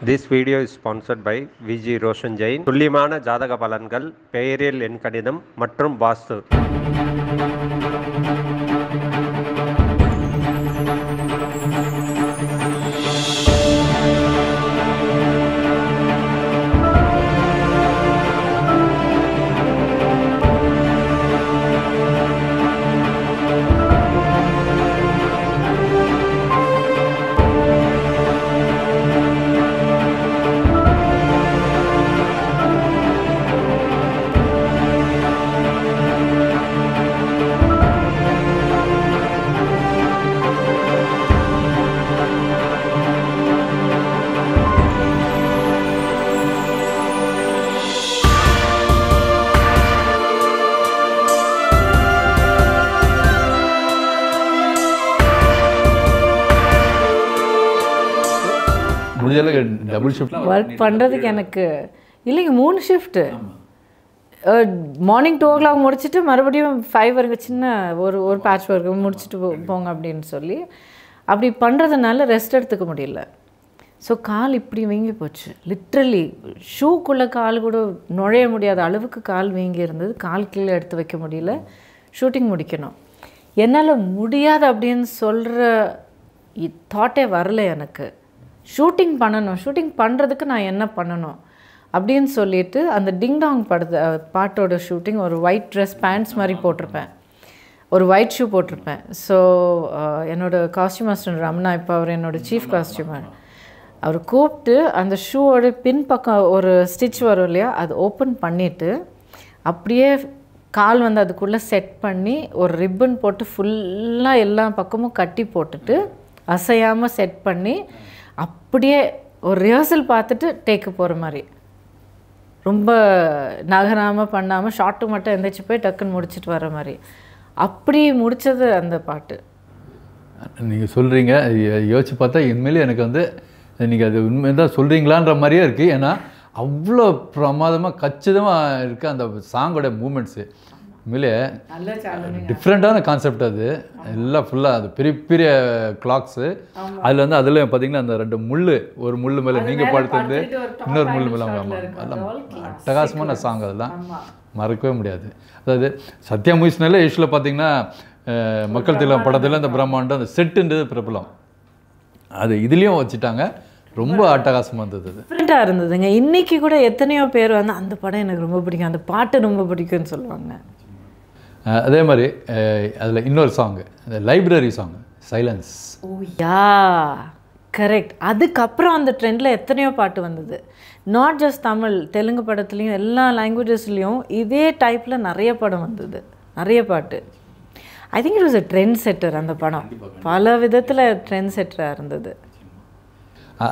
This video is sponsored by Viji Roshan Jain துல்லியமான ஜாதக பலன்கள் பெயரியல் எண் கணிதம் மற்றும் வாஸ்து. டபுள் ஷிஃப்ட் ஒர்க் பண்ணுறதுக்கு எனக்கு இல்லைங்க மூணு shift morning two o'clock முடிச்சுட்டு மறுபடியும் ஃபைவ் வரைக்கும் சின்ன ஒரு ஒரு பேட்ச் ஒர்க் முடிச்சுட்டு போ- போங்க அப்படின்னு சொல்லி அப்படி பண்ணுறதுனால ரெஸ்ட் எடுத்துக்க முடியல. ஸோ கால் இப்படி வீங்கி போச்சு. லிட்ரலி ஷூக்குள்ளே கால் கூட நுழைய முடியாத அளவுக்கு கால் வீங்கி இருந்தது. கால் கீழே எடுத்து வைக்க முடியல. ஷூட்டிங் முடிக்கணும். என்னால் முடியாது அப்படின்னு சொல்கிற தாட்டே வரல எனக்கு. ஷூட்டிங் பண்ணணும் ஷூட்டிங் பண்ணுறதுக்கு நான் என்ன பண்ணணும் அப்படின்னு சொல்லிட்டு அந்த டிங்டாங் படத்து பாட்டோட ஷூட்டிங் ஒரு ஒயிட் ட்ரெஸ் பேண்ட்ஸ் மாதிரி போட்டிருப்பேன். ஒரு ஒயிட் ஷூ போட்டிருப்பேன். ஸோ என்னோட காஸ்டியூம் மாஸ்டர் ரம்னா இப்போ அவர் என்னோட சீஃப் காஸ்டியூமர் அவர் கூப்பிட்டு அந்த ஷூவோட பின் பக்கம் ஒரு ஸ்டிச் வரும் இல்லையா அது ஓப்பன் பண்ணிவிட்டு அப்படியே கால் வந்து அதுக்குள்ளே செட் பண்ணி ஒரு ரிப்பன் போட்டு ஃபுல்லாக எல்லா பக்கமும் கட்டி போட்டுட்டு அசையாமல் செட் பண்ணி அப்படியே ஒரு ரிஹர்சல் பார்த்துட்டு டேக்கு போகிற மாதிரி. ரொம்ப நகராமல் பண்ணாமல் ஷார்ட்டு மட்டும் எந்திரிச்சு போய் டக்குன்னு முடிச்சிட்டு வர மாதிரி. அப்படி முடித்தது அந்த பாட்டு. நீங்கள் சொல்கிறீங்க யோசிச்சு பார்த்தா இனிமேல் எனக்கு வந்து நீங்கள் அது உண்மை தான் சொல்கிறீங்களான்ற மாதிரியே இருக்குது ஏன்னா அவ்வளோ பிரமாதமாக கச்சிதமாக இருக்க அந்த சாங்கோட மூமெண்ட்ஸு உண்மையிலே டிஃப்ரெண்ட்டான கான்செப்ட் அது. எல்லாம் ஃபுல்லாக அது பெரிய பெரிய கிளாக்ஸு அதில் வந்து அதில் பார்த்தீங்கன்னா அந்த ரெண்டு முள் ஒரு முள் மேலே நீங்கள் படுத்துருந்து இன்னொரு முள் மேலே அதெல்லாம் அட்டகாசமான சாங் அதெல்லாம். மறக்கவே முடியாது. அதாவது சத்யா மூவிஸ்னாலே யூஸ்வலாக பார்த்தீங்கன்னா மக்கள் திலம் படத்தில் அந்த பிரம்மாண்டம் அந்த செட்டுன்றது பிரபலம். அது இதுலேயும் வச்சுட்டாங்க. ரொம்ப அட்டகாசமாக இருந்தது அது. டிஃப்ரெண்ட்டாக இருந்ததுங்க. இன்னைக்கு கூட எத்தனையோ பேர் வந்து அந்த படம் எனக்கு ரொம்ப பிடிக்கும். அந்த பாட்டு ரொம்ப பிடிக்கும்னு சொல்லுவாங்க. அதே மாதிரி அதில் இன்னொரு சாங்கு அந்த library song silence oh yeah correct அதுக்கப்புறம் அந்த ட்ரெண்டில் எத்தனையோ பாட்டு வந்தது. நாட் ஜஸ்ட் தமிழ் தெலுங்கு படத்துலேயும் எல்லா லாங்குவேஜஸ்லேயும் இதே டைப்பில் நிறைய படம் வந்தது. நிறைய பாட்டு. I think it was a trend setter அந்த படம். பல விதத்தில் ட்ரெண்ட் செட்டராக இருந்தது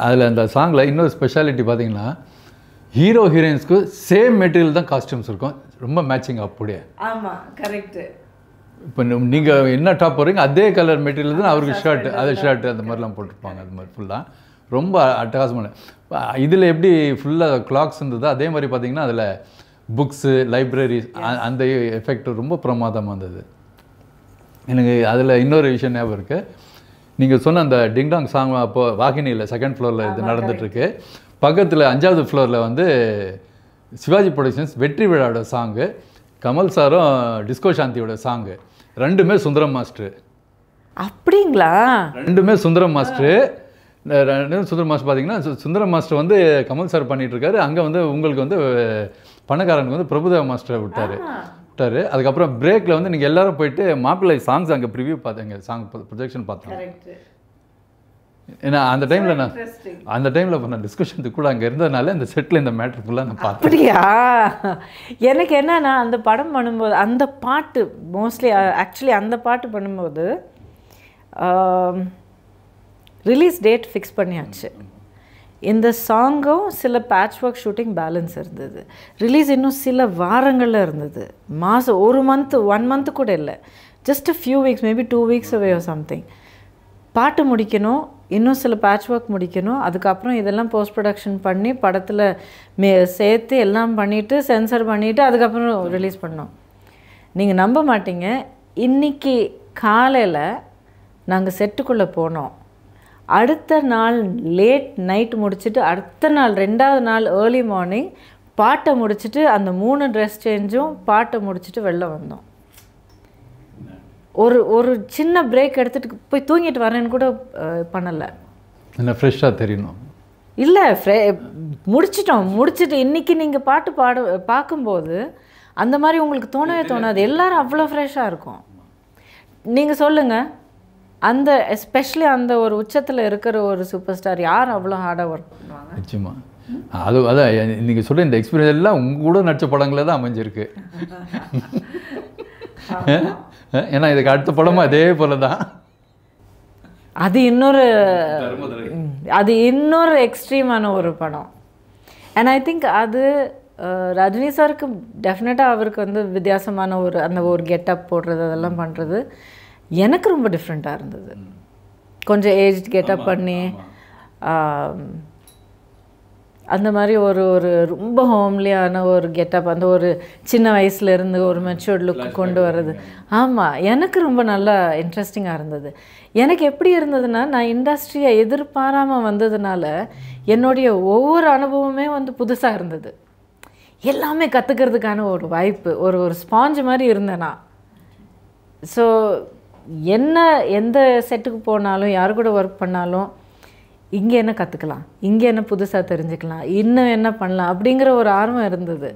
அதில் அந்த சாங்கில் இன்னொரு ஸ்பெஷாலிட்டி பார்த்தீங்கன்னா ஹீரோ ஹீரோயின்ஸ்க்கு சேம் மெட்டீரியல் தான் காஸ்டியூம்ஸ் இருக்கும். ரொம்ப மேட்சிங் அப்படியே. ஆமாம் கரெக்டு இப்போ நீங்கள் என்ன டாப் போடுறீங்க அதே கலர் மெட்டீரியல் தான் அவருக்கு ஷர்ட் அதே ஷர்ட் அந்த மாதிரிலாம் போட்டிருப்பாங்க அது மாதிரி ஃபுல்லாக ரொம்ப அட்டகாசமான. இதில் எப்படி ஃபுல்லாக கிளாக்ஸ் இருந்ததோ அதே மாதிரி பார்த்தீங்கன்னா அதில் புக்ஸு லைப்ரரி அந்த எஃபெக்ட் ரொம்ப பிரமாதமாக இருந்தது. எனக்கு அதில் இன்னொரு விஷயம் ஞாபகம் இருக்குது நீங்கள் சொன்ன அந்த டிங்டாங் சாங் அப்போ வாகினியில் செகண்ட் ஃப்ளோரில் இது நடந்துட்டுருக்கு பக்கத்தில் அஞ்சாவது ஃப்ளோரில் வந்து சிவாஜி ப்ரொடக்ஷன்ஸ் வெற்றி விழாவோட சாங்கு கமல் சாரும் டிஸ்கோ சாந்தியோட சாங்கு ரெண்டுமே சுந்தரம் மாஸ்டர் அப்படிங்களா? ரெண்டுமே சுந்தரம் மாஸ்டர் ரெண்டும் சுந்தரம் மாஸ்டர் பார்த்தீங்கன்னா சுந்தரம் மாஸ்டர் வந்து கமல் சார் பண்ணிட்டு இருக்காரு அங்கே வந்து உங்களுக்கு வந்து பணக்காரனுக்கு வந்து பிரபுதேவ மாஸ்டர் விட்டாரு. விட்டாரு. அதுக்கப்புறம் பிரேக்கில் வந்து நீங்கள் எல்லாரும் போயிட்டு மாப்பிள்ளை சாங்ஸ் அங்கே ப்ரிவ்யூ பார்த்தீங்க சாங் ப்ரொஜெக்ஷன் பார்த்தோம். ஏன்னா அந்த டைமில் நான் அந்த டைமில் இப்போ நான் டிஸ்கஷனுக்கு கூட அங்கே இருந்ததுனால இந்த செட்டில் இந்த மேட்ரு ஃபுல்லாக நான் பார்த்தேன். அப்படியா? எனக்கு என்னன்னா அந்த படம் பண்ணும்போது அந்த பாட்டு மோஸ்ட்லி ஆக்சுவலி அந்த பாட்டு பண்ணும்போது ரிலீஸ் டேட் ஃபிக்ஸ் பண்ணியாச்சு. இந்த சாங்கும் சில பேட்ச் ஒர்க் ஷூட்டிங் பேலன்ஸ் இருந்தது. ரிலீஸ் இன்னும் சில வாரங்களில் இருந்தது. மாதம் ஒரு மந்த் ஒன் மந்த் கூட இல்லை. Just a few weeks maybe two weeks away something பாட்டு முடிக்கணும் இன்னும் சில பேட்ச் ஒர்க் முடிக்கணும். அதுக்கப்புறம் இதெல்லாம் போஸ்ட் ப்ரொடக்ஷன் பண்ணி படத்தில் மே சேர்த்து எல்லாம் பண்ணிவிட்டு சென்சர் பண்ணிவிட்டு அதுக்கப்புறம் ரிலீஸ் பண்ணோம் நீங்கள் நம்ப மாட்டீங்க. இன்னைக்கு காலையில் நாங்கள் செட்டுக்குள்ளே போனோம். அடுத்த நாள் லேட் நைட் முடிச்சுட்டு அடுத்த நாள் ரெண்டாவது நாள் ஏர்லி மார்னிங் பாட்டை முடிச்சுட்டு அந்த மூணு ட்ரெஸ் சேஞ்சும் பாட்டை முடிச்சுட்டு வெளில வந்தோம். ஒரு ஒரு சின்ன பிரேக் எடுத்துட்டு போய் தூங்கிட்டு வரேன்னு கூட பண்ணலை. என்ன ஃப்ரெஷ்ஷாக தெரியணும். இல்லை ஃப்ரெ முடிச்சிட்டோம். முடிச்சிட்டு இன்னைக்கு நீங்கள் பாட்டு பாட பார்க்கும்போது அந்த மாதிரி உங்களுக்கு தோணவே தோணாது. எல்லாரும் அவ்வளோ ஃப்ரெஷ்ஷாக இருக்கும். நீங்கள் சொல்லுங்கள் அந்த எஸ்பெஷலி அந்த ஒரு உச்சத்தில் இருக்கிற ஒரு சூப்பர் ஸ்டார் யார் அவ்வளோ ஹார்டாக ஒர்க் பண்ணுவாங்க? நிச்சயமா. அது அதான் நீங்கள் சொல்கிற இந்த எக்ஸ்பீரியன்ஸ் எல்லாம் உங்க கூட நடிச்ச படங்களே தான் அமைஞ்சிருக்கு. ஏன்னா இதுக்கு அடுத்த படமும் அதே போல தான் அது இன்னொரு அது இன்னொரு எக்ஸ்ட்ரீமான ஒரு படம். அண்ட் ஐ திங்க் அது ரஜினி சாருக்கு டெஃபினட்டாக அவருக்கு வந்து வித்தியாசமான ஒரு அந்த ஒரு கெட்டப் போடுறது அதெல்லாம் பண்ணுறது எனக்கு ரொம்ப டிஃப்ரெண்ட்டாக இருந்தது. கொஞ்சம் ஏஜ் கெட்டப் பண்ணி அந்த மாதிரி ஒரு ஒரு ரொம்ப ஹோம்லியான ஒரு கெட்டப் அந்த ஒரு சின்ன வயசுல இருந்து ஒரு மெச்சூர்ட் லுக் கொண்டு வர்றது. ஆமாம் எனக்கு ரொம்ப நல்லா இன்ட்ரெஸ்டிங்காக இருந்தது. எனக்கு எப்படி இருந்ததுன்னா நான் இண்டஸ்ட்ரியை எதிர்பாராமல் வந்ததுனால என்னுடைய ஒவ்வொரு அனுபவமே வந்து புதுசாக இருந்தது. எல்லாமே கற்றுக்கிறதுக்கான ஒரு வாய்ப்பு ஒரு ஒரு ஸ்பாஞ்ச் மாதிரி இருந்தேன் நான். ஸோ என்ன எந்த செட்டுக்கு போனாலும் யார் கூட ஒர்க் பண்ணாலும் இங்கே என்ன கற்றுக்கலாம் இங்கே என்ன புதுசாக தெரிஞ்சுக்கலாம்? இன்னும் என்ன பண்ணலாம்? அப்படிங்கிற ஒரு ஆர்வம் இருந்தது.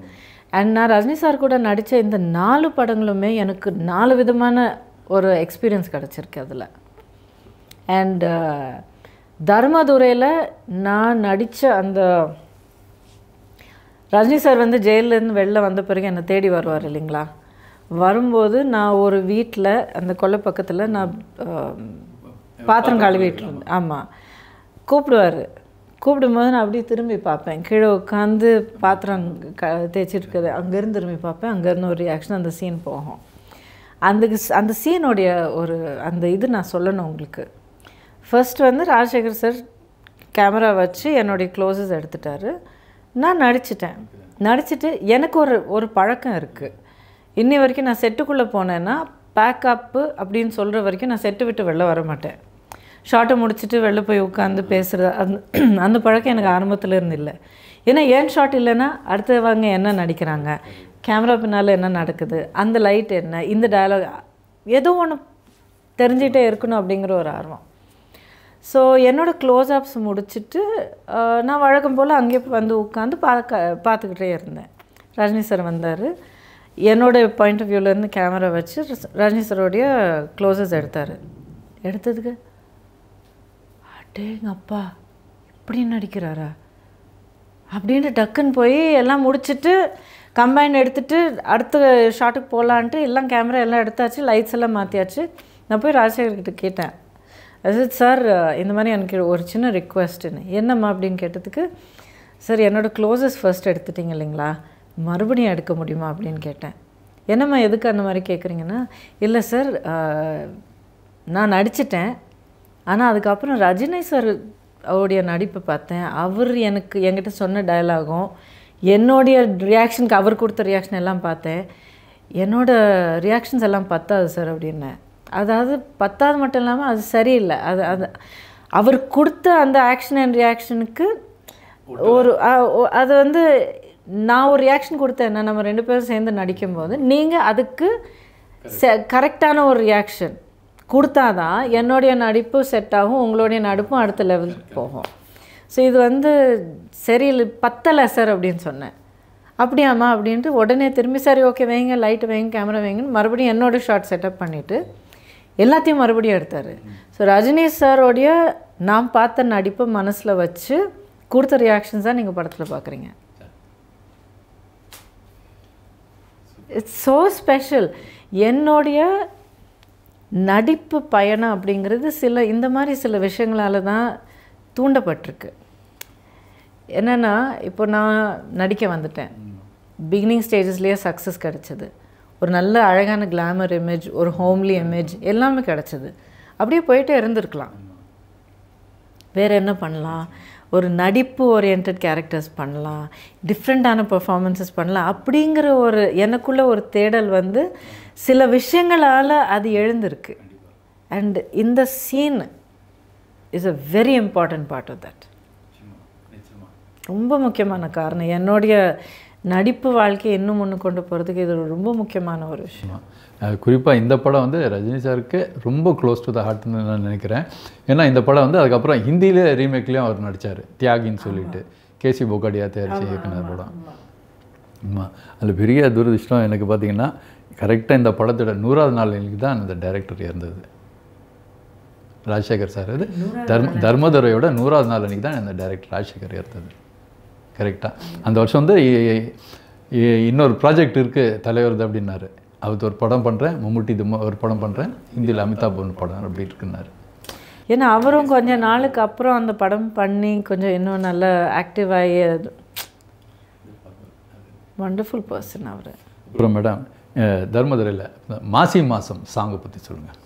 அண்ட் நான் ரஜினி சார் கூட நடித்த இந்த நாலு படங்களுமே எனக்கு நாலு விதமான ஒரு எக்ஸ்பீரியன்ஸ் கிடச்சிருக்கு அதில். அண்ட் uh, தர்மதுரையில் நான் நடித்த அந்த ரஜினி சார் வந்து ஜெயிலேருந்து வெளில வந்த பிறகு என்னை தேடி வருவார் இல்லைங்களா? வரும்போது நான் ஒரு வீட்டில் அந்த கொல்லை பக்கத்தில் நான் பாத்திரம் கழுவிட்டு இருந்தேன். ஆமாம் கூப்பிடுவார். கூப்பிடும்போது நான் அப்படியே திரும்பி பார்ப்பேன். கீழே உட்காந்து பாத்திரம் க தேய்ச்சிருக்கிறது. அங்கேருந்து திரும்பி பார்ப்பேன். அங்கேருந்து ஒரு ரியாக்ஷன் அந்த சீன் போகும். அந்த அந்த சீனுடைய ஒரு அந்த இது நான் சொல்லணும் உங்களுக்கு. ஃபர்ஸ்ட் வந்து ராஜசேகர் சார் கேமரா வச்சு என்னுடைய க்ளோசஸ் எடுத்துட்டாரு. நான் நடிச்சிட்டேன். நடிச்சிட்டு எனக்கு ஒரு ஒரு பழக்கம் இருக்குது இன்னி வரைக்கும் நான் செட்டுக்குள்ளே போனேன்னா பேக்கப்பு அப்படின்னு சொல்கிற வரைக்கும் நான் செட்டு விட்டு வெளில வர மாட்டேன். ஷார்ட்டை முடிச்சுட்டு வெளில போய் உட்காந்து பேசுகிறது அந்த அந்த பழக்கம் எனக்கு ஆரம்பத்தில் இருந்து இல்லை. ஏன்னா ஏன் ஷாட் இல்லைன்னா அடுத்தவங்க என்ன நடிக்கிறாங்க? கேமரா பின்னால் என்ன நடக்குது? அந்த லைட் என்ன? இந்த டயலாக் ஏதோ ஒன்று தெரிஞ்சுக்கிட்டே இருக்கணும் அப்படிங்கிற ஒரு ஆர்வம். ஸோ என்னோடய க்ளோஸ்அப்ஸ் முடிச்சுட்டு நான் வழக்கம் போல் அங்கே வந்து உட்காந்து பார்க்க பார்த்துக்கிட்டே இருந்தேன். ரஜினி சார் வந்தார். என்னோடய பாயிண்ட் ஆஃப் வியூலேருந்து கேமரா வச்சு ரஜினி சாரோடைய க்ளோசஸ் எடுத்தார். எடுத்ததுக்கு? அடேங்க அப்பா. இப்படி நடிக்கிறாரா? அப்படின்ட்டு டக்குன்னு போய் எல்லாம் முடிச்சுட்டு கம்பைன் எடுத்துகிட்டு அடுத்த ஷாட்டுக்கு போகலான்ட்டு எல்லாம் கேமரா எல்லாம் எடுத்தாச்சு லைட்ஸ் எல்லாம் மாற்றியாச்சு நான் போய் ராஜசேகர்கிட்ட கேட்டேன். அது சார் இந்த மாதிரி எனக்கு ஒரு சின்ன ரிக்வெஸ்ட்டுன்னு என்னம்மா? அப்படின்னு கேட்டதுக்கு சார் என்னோடய க்ளோசஸ் ஃபர்ஸ்ட் எடுத்துட்டீங்க இல்லைங்களா? மறுபடியும் எடுக்க முடியுமா? அப்படின்னு கேட்டேன். என்னம்மா எதுக்கு அந்த மாதிரி கேட்குறீங்கன்னா இல்லை சார் நான் நடிச்சிட்டேன். ஆனால் அதுக்கப்புறம் ரஜினி சார் அவருடைய நடிப்பை பார்த்தேன். அவர் எனக்கு என்கிட்ட சொன்ன டயலாகும் என்னுடைய ரியாக்ஷனுக்கு அவர் கொடுத்த ரியாக்ஷன் எல்லாம் பார்த்தேன். என்னோட ரியாக்ஷன்ஸ் எல்லாம் பத்தாது சார் அப்படின்னேன் அதாவது பத்தாது மட்டும் இல்லாமல் அது சரியில்லை. அது அது அவர் கொடுத்த அந்த ஆக்ஷன் அண்ட் ரியாக்ஷனுக்கு ஒரு அது வந்து நான் ஒரு ரியாக்ஷன் கொடுத்தேன்னா நம்ம ரெண்டு பேரும் சேர்ந்து நடிக்கும்போது நீங்கள் அதுக்கு கரெக்டான ஒரு ரியாக்ஷன் கொடுத்தா தான் என்னுடைய நடிப்பு செட் ஆகும் உங்களுடைய நடிப்பும் அடுத்த லெவலுக்கு போகும். ஸோ இது வந்து சரியில்லை பத்தலை சார் அப்படின்னு சொன்னேன். அப்படியாம்மா அப்படின்ட்டு உடனே திரும்பி சரி ஓகே வைங்க லைட்டு வைங்க கேமரா வைங்கன்னு மறுபடியும் என்னோடய ஷார்ட் செட்டப் பண்ணிவிட்டு எல்லாத்தையும் மறுபடியும் எடுத்தார். ஸோ ரஜினி சாரோடைய நான் பார்த்த நடிப்பை மனசில் வச்சு கொடுத்த ரியாக்ஷன்ஸ் தான் நீங்கள் படத்தில் பார்க்குறீங்க இட்ஸ் ஸோ ஸ்பெஷல் என்னுடைய நடிப்பு பயணம் அப்படிங்கிறது சில இந்த மாதிரி சில விஷயங்களால தான் தூண்டப்பட்டிருக்கு. என்னென்னா இப்போ நான் நடிக்க வந்துட்டேன். பிகினிங் ஸ்டேஜஸ்லேயே சக்ஸஸ் கிடச்சிது. ஒரு நல்ல அழகான கிளாமர் இமேஜ் ஒரு ஹோம்லி இமேஜ் எல்லாமே கிடச்சிது. அப்படியே போயிட்டே இருந்திருக்கலாம். வேறு என்ன பண்ணலாம்? ஒரு நடிப்பு ஓரியன்ட் கேரக்டர்ஸ் பண்ணலாம் டிஃப்ரெண்ட்டான பர்ஃபாமன்ஸஸ் பண்ணலாம் அப்படிங்கிற ஒரு எனக்குள்ள ஒரு தேடல் வந்து சில விஷயங்களால் அது எழுந்திருக்கு. அண்ட் இந்த scene is a very important part of that ரொம்ப முக்கியமான காரணம். என்னுடைய நடிப்பு வாழ்க்கையை இன்னும் முன்னு கொண்டு போகிறதுக்கு இது ஒரு ரொம்ப முக்கியமான ஒரு விஷயம். குறிப்பாக இந்த படம் வந்து ரஜினி சாருக்கு ரொம்ப க்ளோஸ் டு த ஹார்ட்னு நான் நினைக்கிறேன். ஏன்னா இந்த படம் வந்து அதுக்கப்புறம் ஹிந்தியில ரீமேக்லேயும் அவர் நடித்தார் தியாகின்னு சொல்லிட்டு. கேசி போகாடியா தயாரிச்சு இயக்குனர் படம். ஆமாம் அதில் பெரிய துரதிர்ஷ்டம் எனக்கு பார்த்தீங்கன்னா கரெக்டாக இந்த படத்தோட நூறாவது நாள் அன்னைக்கு தான் அந்த டைரக்டர் இறந்தது ராஜசேகர் சார் இது தர்ம தர்மதுரையோட நூறாவது நாள் அன்னைக்கு தான் இந்த டைரக்டர் ராஜசேகர் இறந்தது கரெக்டாக அந்த வருஷம் வந்து இன்னொரு ப்ராஜெக்ட் இருக்குது தலைவர் அப்படின்னாரு. அவருக்கு ஒரு படம் பண்ணுறேன் மம்முட்டி இது ஒரு படம் பண்ணுறேன் ஹிந்தியில் அமிதாப் ஒரு படம் அப்படி இருக்குன்னாரு. ஏன்னா அவரும் கொஞ்ச நாளுக்கு அப்புறம் அந்த படம் பண்ணி கொஞ்சம் இன்னும் நல்ல ஆக்டிவ் ஆகி வண்டர்ஃபுல் பர்சன் அவர். அப்புறம் மேடம் தர்மதுரையில் மாசி மாதம் சாங்கை பற்றி சொல்லுங்கள்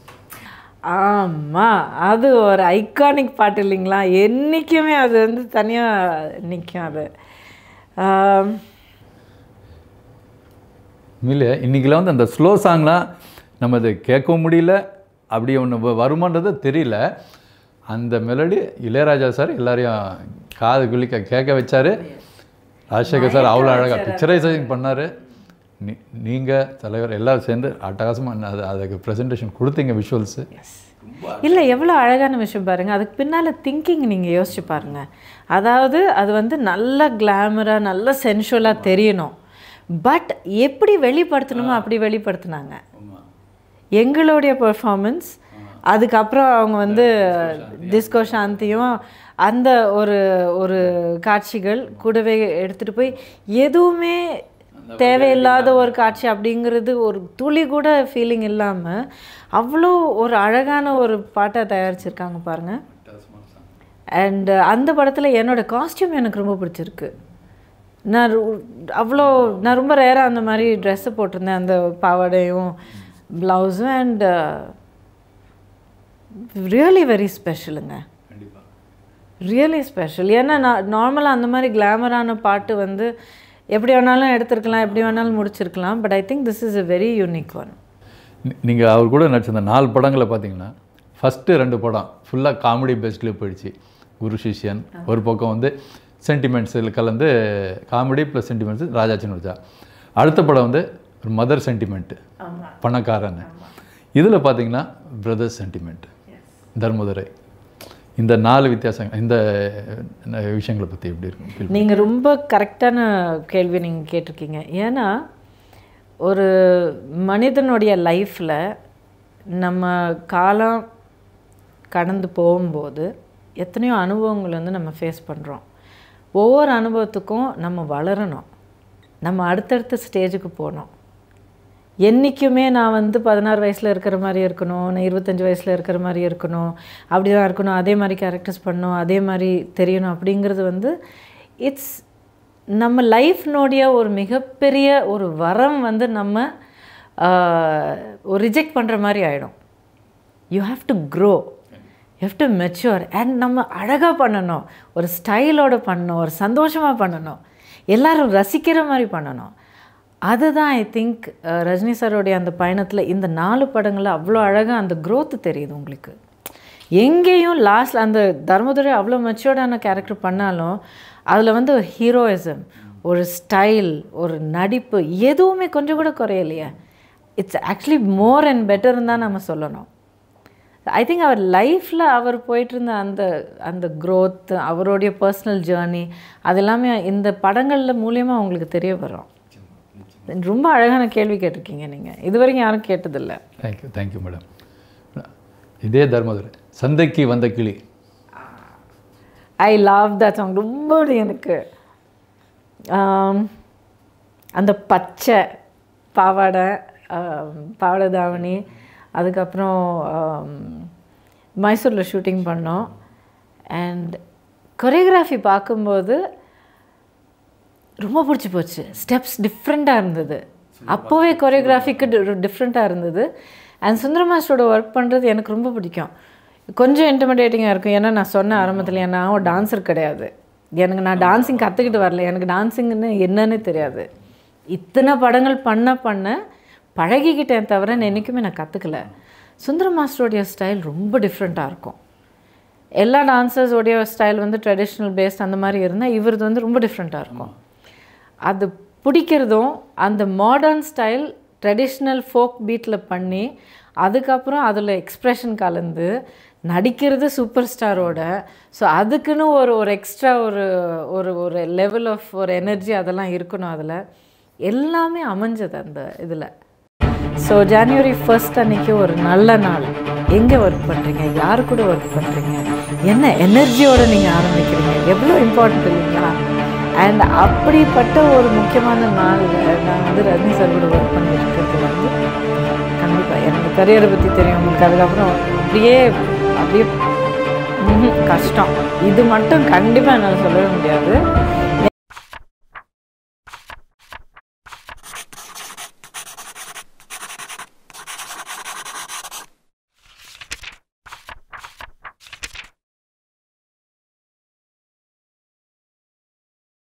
ஆமாம் அது ஒரு ஐகானிக் பாட்டு இல்லைங்களா? என்றைக்குமே அது வந்து தனியாக நிற்கும் அது. உண்மையிலே இன்றைக்கெல்லாம் வந்து அந்த ஸ்லோ சாங்லாம் நம்ம அதை கேட்கவும் முடியல அப்படி ஒன்று வருமானது தெரியல. அந்த மெலடி இளையராஜா சார் எல்லாரையும் காது குளிக்க கேட்க வச்சார். ராஜசேகர் சார் அவ்வளோ அழகாக பிக்சரைசைசிங் பண்ணார். நீ நீங்கள் தலைவர் எல்லாரும் சேர்ந்து அட்டகாசமாக அது அதுக்கு ப்ரெசன்டேஷன் கொடுத்தீங்க விஷுவல்ஸு இல்லை எவ்வளோ அழகான விஷயம் பாருங்கள் அதுக்கு பின்னால் திங்கிங் நீங்கள் யோசிச்சு பாருங்கள் அதாவது அது வந்து நல்ல கிளாமராக நல்ல சென்ஷுவலாக தெரியணும். பட் எப்படி வெளிப்படுத்தணுமோ அப்படி வெளிப்படுத்தினாங்க. எங்களுடைய பெர்ஃபார்மன்ஸ் அதுக்கப்புறம் அவங்க வந்து டிஸ்கோ சாந்தியும் அந்த ஒரு ஒரு காட்சிகள் கூடவே எடுத்துகிட்டு போய் எதுவுமே தேவையில்லாத ஒரு காட்சி அப்படிங்கிறது ஒரு துளி கூட ஃபீலிங் இல்லாமல் அவ்வளோ ஒரு அழகான ஒரு பாட்டை தயாரிச்சிருக்காங்க பாருங்கள் அண்ட் அந்த படத்தில் என்னோட காஸ்டியூம் எனக்கு ரொம்ப பிடிச்சிருக்கு. நான் அவ்வளோ நான் ரொம்ப ரேராக அந்த மாதிரி ட்ரெஸ்ஸு போட்டிருந்தேன். அந்த பாவாடையும் ப்ளவுஸும் அண்ட் ரியலி வெரி ஸ்பெஷலுங்க ரியலி ஸ்பெஷல் ஏன்னா நான் நார்மலாக அந்த மாதிரி கிளாமரான பாட்டு வந்து எப்படி வேணாலும் எடுத்திருக்கலாம் எப்படி வேணாலும் முடிச்சிருக்கலாம். But I think this is a very unique one நீங்கள் அவர் கூட நடிச்ச அந்த நாலு படங்களை பார்த்தீங்கன்னா ஃபஸ்ட்டு ரெண்டு படம் ஃபுல்லாக காமெடி பேஸ்ட்லேயே போயிடுச்சு. குரு சிஷ்யன் ஒரு பக்கம் வந்து சென்டிமெண்ட்ஸில் கலந்து காமெடி ப்ளஸ் சென்டிமெண்ட்ஸ் ராஜாச்சின்னு வச்சா அடுத்த படம் வந்து ஒரு மதர் சென்டிமெண்ட்டு பணக்காரன். இதில் பார்த்தீங்கன்னா பிரதர்ஸ் சென்டிமெண்ட் தர்மதுரை. இந்த நாலு வித்தியாசங்கள் இந்த விஷயங்களை பற்றி எப்படி இருக்கும் நீங்கள் ரொம்ப கரெக்டான கேள்வி நீங்கள் கேட்டிருக்கீங்க. ஏன்னா ஒரு மனிதனுடைய லைஃப்பில் நம்ம காலம் கடந்து போகும்போது எத்தனையோ அனுபவங்கள் வந்து நம்ம ஃபேஸ் பண்ணுறோம் ஒவ்வொரு அனுபவத்துக்கும் நம்ம வளரணும். நம்ம அடுத்தடுத்த ஸ்டேஜுக்கு போகணும். என்றைக்குமே நான் வந்து பதினாறு வயசில் இருக்கிற மாதிரி இருக்கணும் நான் இருபத்தஞ்சி வயசில் இருக்கிற மாதிரி இருக்கணும் அப்படி தான் இருக்கணும் அதே மாதிரி கேரக்டர்ஸ் பண்ணணும் அதே மாதிரி தெரியணும் அப்படிங்கிறது வந்து இட்ஸ் நம்ம லைஃப்னுடைய ஒரு மிகப்பெரிய ஒரு வரம் வந்து நம்ம ஒரு ரிஜெக்ட் பண்ணுற மாதிரி ஆகிடும் you have to grow how to mature and நம்ம அழகாக பண்ணணும். ஒரு ஸ்டைலோடு பண்ணணும். ஒரு சந்தோஷமாக பண்ணணும். எல்லோரும் ரசிக்கிற மாதிரி பண்ணணும். அதுதான் ஐ திங்க் ரஜினி சாரோடைய அந்த பயணத்தில் இந்த நாலு படங்களில் அவ்வளோ அழகாக அந்த க்ரோத்து தெரியுது உங்களுக்கு. எங்கேயும் லாஸ்ட் அந்த தர்மதுரை அவ்வளோ மெச்சூர்டான கேரக்டர் பண்ணாலும் அதில் வந்து ஒரு ஹீரோயிசம் ஒரு ஸ்டைல் ஒரு நடிப்பு எதுவுமே கொஞ்சம் கூட குறையலையே. இட்ஸ் ஆக்சுவலி மோர் அண்ட் பெட்டர்னு தான் நம்ம சொல்லணும். ஐ திங்க் அவர் லைஃப்பில் அவர் போயிட்டு இருந்த அந்த அந்த growth அவருடைய பர்சனல் ஜேர்னி அது எல்லாமே இந்த படங்களில் மூலியமாக உங்களுக்கு தெரிய வரும். ரொம்ப அழகான கேள்வி கேட்டிருக்கீங்க நீங்கள் இது வரைக்கும் யாரும் கேட்டதில்லை. தேங்க்யூ தேங்க்யூ மேடம் இதே தர்மதுரை சந்தைக்கு வந்த கிளி. ஐ லவ் தட் சாங் ரொம்ப எனக்கு அந்த பச்சை பாவாடை பாவாடை தாவணி அதுக்கப்புறம் மைசூரில் ஷூட்டிங் பண்ணோம். அண்ட் கொரியோகிராஃபி பார்க்கும்போது ரொம்ப பிடிச்சி போச்சு. ஸ்டெப்ஸ் டிஃப்ரெண்ட்டாக இருந்தது. அப்போவே கொரியோகிராஃபிக்கு டிஃப்ரெண்ட்டாக இருந்தது. அண்ட் சுந்தர மாஸ்டரோட ஒர்க் பண்ணுறது எனக்கு ரொம்ப பிடிக்கும். கொஞ்சம் இன்டர்மிடியேட்டிங்காக இருக்கும். ஏன்னா நான் சொன்ன ஆரம்பத்தில் நான் ஒரு டான்ஸர் கிடையாது. எனக்கு நான் டான்ஸிங் கற்றுக்கிட்டு வரல. எனக்கு டான்ஸிங்னு என்னன்னு தெரியாது. இத்தனை படங்கள் பண்ண பண்ண பழகிக்கிட்டேன் தவிர நான் என்றைக்குமே நான் கற்றுக்கல சுந்தர மாஸ்டருடைய ஸ்டைல் ரொம்ப டிஃப்ரெண்ட்டாக இருக்கும். எல்லா டான்சர்ஸோடைய ஸ்டைல் வந்து ட்ரெடிஷ்னல் பேஸ்ட் அந்த மாதிரி இருந்தால் இவரது வந்து ரொம்ப டிஃப்ரெண்ட்டாக இருக்கும். அது பிடிக்கிறதும் அந்த மாடர்ன் ஸ்டைல் ட்ரெடிஷ்னல் ஃபோக் பீட்டில் பண்ணி அதுக்கப்புறம் அதில் எக்ஸ்ப்ரெஷன் கலந்து நடிக்கிறது சூப்பர் ஸ்டாரோட ஸோ அதுக்குன்னு ஒரு ஒரு எக்ஸ்ட்ரா ஒரு ஒரு ஒரு லெவல் ஆஃப் ஒரு எனர்ஜி அதெல்லாம் இருக்கணும் அதில். எல்லாமே அமைஞ்சது அந்த இதில். ஸோ ஜனவரி ஃபர்ஸ்ட் அன்றைக்கி ஒரு நல்ல நாள். எங்கே ஒர்க் பண்ணுறீங்க யார் கூட ஒர்க் பண்ணுறீங்க என்ன எனர்ஜியோடு நீங்கள் ஆரம்பிக்கிறீங்க? எவ்வளோ இம்பார்ட்டன்ட் இல்லைங்களா? அண்ட் அப்படிப்பட்ட ஒரு முக்கியமான நாள் நான் வந்து ரஜினி சார் கூட ஒர்க் பண்ணியிருக்கிறது வந்து கண்டிப்பாக எனக்கு கரியரை பற்றி தெரியும் உங்களுக்கு. அதுக்கப்புறம் அப்படியே அப்படியே கஷ்டம். இது மட்டும் கண்டிப்பாக என்னால் சொல்லவே முடியாது.